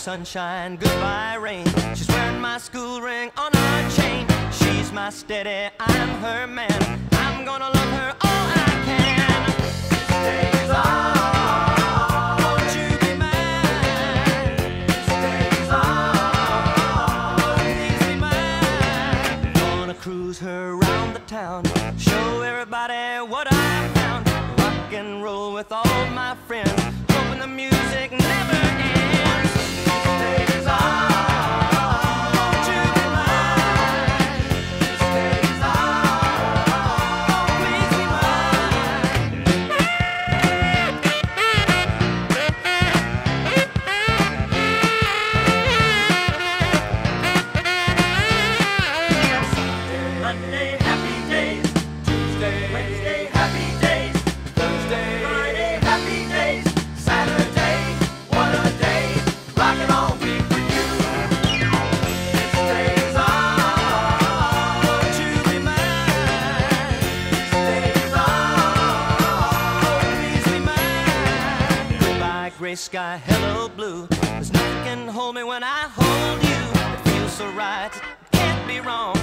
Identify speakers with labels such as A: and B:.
A: sunshine, goodbye rain. She's wearing my school ring on her chain. She's my steady, I'm her man. I'm gonna love her all I can. Day's. Gonna cruise her around the town, show everybody what I found. Rock and roll with all gray sky, hello, blue. There's nothing can hold me when I hold you. It feels so right, it can't be wrong.